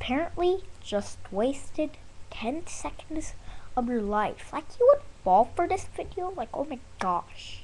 apparently just wasted 10 seconds of your life. Like, you would fall for this video? Like, oh my gosh.